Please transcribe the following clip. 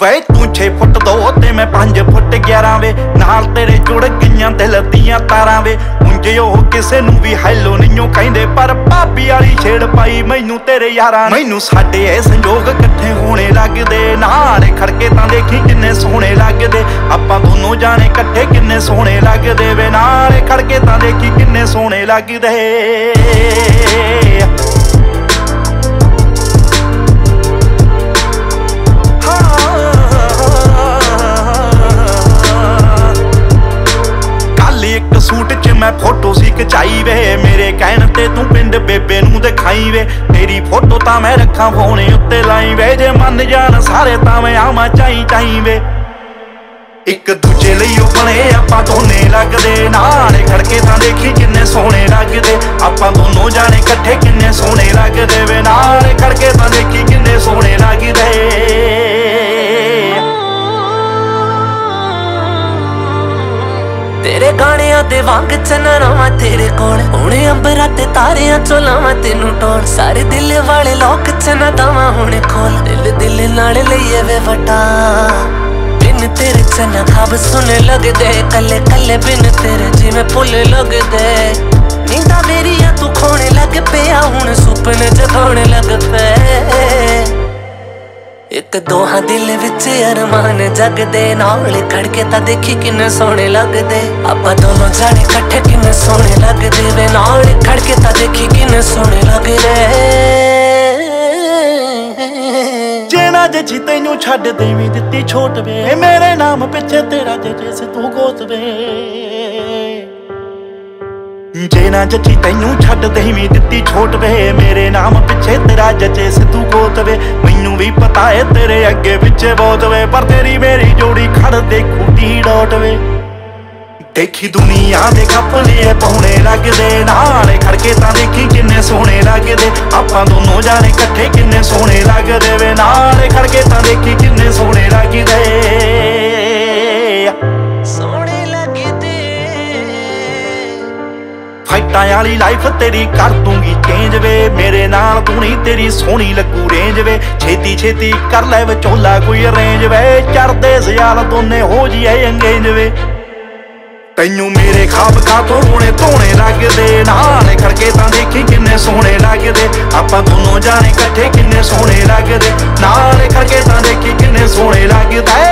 6 ਫੁੱਟ 2 ਤੇ ਮੈਂ 5 ਫੁੱਟ 11 ਵੇ। ਨਾਲ ਤੇਰੇ ਜੁੜ ਗਈਆਂ ਦਿਲ ਦੀਆਂ ਤਾਰਾਂ ਵੇ। ਉਂਝ ਉਹ ਕਿਸੇ ਨੂੰ ਵੀ ਹੈਲੋ ਨਹੀਂਓ ਕਹਿੰਦੇ, ਪਰ ਭਾਬੀ ਵਾਲੀ ਛੇੜ ਪਾਈ ਮੈਨੂੰ ਤੇਰੇ ਯਾਰਾਂ ਮੈਨੂੰ ਸਾਡੇ ਇਹ ਸੰਜੋਗ ਇਕੱਠੇ ਹੋਣੇ ਲੱਗਦੇ। ਨਾਲ ਖੜਕੇ ਤਾਂ ਦੇਖੀ ਕਿੰਨੇ ਸੋਹਣੇ ਲੱਗਦੇ। ਆਪਾਂ ਦੋਨੋਂ ਜਾਣੇ ਇਕੱਠੇ ਕਿੰਨੇ ਸੋਹਣੇ ਲੱਗਦੇ ਵੇ। ਨਾਲ ਖੜਕੇ ਤਾਂ ਦੇਖੀ ਕਿੰਨੇ ਸੋਹਣੇ ਲੱਗਦੇ। ਸੂਟ 'ਚ ਮੈਂ ਫੋਟੋ ਸੀ ਖਚਾਈ ਵੇ। ਮੇਰੇ ਕਹਿਣ ਤੇ ਤੂੰ ਪਿੰਡ ਬੇਬੇ ਨੂੰ ਦਿਖਾਈ ਵੇ। ਤੇਰੀ ਫੋਟੋ ਤਾਂ ਮੈਂ ਰੱਖਾਂ ਫੋਨ ਉੱਤੇ ਲਾਈ ਵੇ। ਜੇ ਮੰਨ ਜਾਣ ਸਾਰੇ ਤਾਂ ਮੈਂ ਆਵਾਂ ਚਾਈ ਚਾਈ ਵੇ। ਇੱਕ ਦੂਜੇ ਲਈ ਉਹ ਆਪਾਂ ਦੋਨੇ ਲੱਗਦੇ। ਨਾਲੇ ਖੜਕੇ ਤਾਂ ਦੇਖੀ ਕਿੰਨੇ ਸੋਹਣੇ ਲੱਗਦੇ। ਆਪਾਂ ਦੋਨੋਂ ਜਾਣੇ ਇਕੱਠੇ ਕਿੰਨੇ ਸੋਹਣੇ ਲੱਗਦੇ ਵੇ। ਨਾਲੇ ਖੜਕੇ ਤਾਂ ਦੇਖੀ ਕਿੰਨੇ ਸੋਹਣੇ ਲੱਗਦੇ। ਤੇਰੇ ਗਾਣਿਆਂ ਦੇ ਵਾਂਗ ਚਨਰਾਵਾਂ ਤੇਰੇ ਕੋਲ। ਹੁਣੇ ਅੰਬਰਾਂ ਤੇ ਤਾਰਿਆਂ ਚੋਂ ਲਾਵਾਂ ਤੈਨੂੰ ਟੋਲ। ਸਾਰੇ ਦਿਲ ਵਾਲੇ ਲੋਕ ਚਨਾ ਦਵਾਂ ਹੁਣੇ ਖੋਲ। ਦਿਲ ਦਿਲ ਨਾਲ ਲਈਏ ਵੇ ਵਟਾ। ਬਿਨ ਤੇਰੇ ਚਨਾ ਖਾਬ ਸੁਣੇ ਲੱਗਦੇ, ਕੱਲੇ ਕੱਲੇ ਬਿਨ ਤੇਰੇ ਜਿਵੇਂ ਫੁੱਲ ਲੱਗਦੇ। ਨੀਂਦਾਂ ਮੇਰੀਆਂ ਤੂੰ ਖੋਣੇ ਲੱਗ ਪਿਆ, ਹੁਣ ਸੁਪਨੇ ਜਗਾਉਣ ਲੱਗ ਇੱਕ ਦੋਹਾਂ ਦਿਲ ਵਿੱਚ ਅਰਮਾਨ ਜਗਦੇ, ਨਾਲ ਖੜਕੇ ਤਾਂ ਦੇਖੀ ਕਿੰਨੇ ਸੋਹਣੇ ਲੱਗਦੇ। ਆਪਾਂ ਦੋਨੋਂ ਜਾਣੇ ਇਕੱਠੇ ਕਿੰਨੇ ਸੋਹਣੇ ਲੱਗਦੇ ਵੇ, ਨਾਲ ਖੜਕੇ ਤਾਂ ਦੇਖੀ ਕਿੰਨੇ ਸੋਹਣੇ ਲੱਗਦੇ। ਜੇਣਾ ਜੇ ਤੈਨੂੰ ਛੱਡ ਦੇਵੀਂ ਦਿੱਤੀ ਛੋਟ ਵੇ, ਮੇਰੇ ਨਾਮ ਪਿੱਛੇ ਤੇਰਾ ਜੇ ਜੇ ਤੂੰ ਗੋਤ ਵੇ। ਜੇ ਨਾ ਜੱਜੀ ਤੈਨੂੰ ਛੱਡ ਦੇਵੀਂ ਦਿੱਤੀ ਛੋਟ ਵੇ। ਮੇਰੇ ਨਾਮ ਪਿੱਛੇ ਤੇਰਾ ਜੱਜੇ ਸਿੱਧੂ ਗੋਤ ਵੇ ਮੈਨੂੰ ਵੀ ਪਤਾ ਏ ਤੇਰੇ ਅੱਗੇ ਪਿੱਛੇ ਬਹੁਤ ਵੇ। ਪਰ ਤੇਰੀ ਮੇਰੀ ਜੋੜੀ ਖੜ ਦੇ ਖੂਟੀ ਡੋਟ ਵੇ। ਦੇਖੀ ਦੁਨੀਆ ਦੇ ਕੱਪੜੇ ਪਾਉਣੇ ਲੱਗਦੇ। ਨਾਲੇ ਖੜਕੇ ਤਾਂ ਦੇਖੀ ਕਿੰਨੇ ਸੋਹਣੇ ਲੱਗਦੇ। ਆਪਾਂ ਦੋਨੋਂ ਜਾਣੇ ਇਕੱਠੇ ਕਿੰਨੇ ਸੋਹਣੇ ਲੱਗਦੇ ਵੇ। ਨਾਲੇ ਖੜਕੇ ਤਾਂ ਦੇਖੀ ਕਿੰਨੇ ਸੋਹਣੇ ਲੱਗਦੇ। ਫਾਈਟਾਂ ਵਾਲੀ ਲਾਈਫ ਤੇਰੀ ਕਰ ਦੂੰਗੀ ਚੇਂਜ ਵੇ। ਮੇਰੇ ਨਾਲ ਤੂੰ ਨਹੀਂ, ਤੇਰੀ ਸੋਹਣੀ ਲੱਗੂ ਰੇਂਜ ਵੇ। ਛੇਤੀ ਛੇਤੀ ਕਰ ਲੈ ਵਿਚੋਲਾ ਕੋਈ ਅਰੇਂਜ ਵੇ। ਚੜਦੇ ਸਿਆਲ ਦੋਨੇ ਹੋ ਜੀਏ ਅੰਗੇਜ ਵੇ। ਤੈਨੂੰ ਮੇਰੇ ਖਾਬ ਕਾ ਤੋਂ ਰੋਣੇ ਧੋਣੇ ਲੱਗਦੇ। ਨਾਲ ਖੜਕੇ ਤਾਂ ਦੇਖੀ ਕਿੰਨੇ ਸੋਹਣੇ ਲੱਗਦੇ। ਆਪਾਂ ਦੋਨੋਂ ਜਾਣੇ ਇਕੱਠੇ ਕਿੰਨੇ ਸੋਹਣੇ ਲੱਗਦੇ। ਨਾਲ ਖੜਕੇ ਤਾਂ ਦੇਖੀ ਕਿੰਨੇ ਸੋਹਣੇ ਲੱਗਦਾ।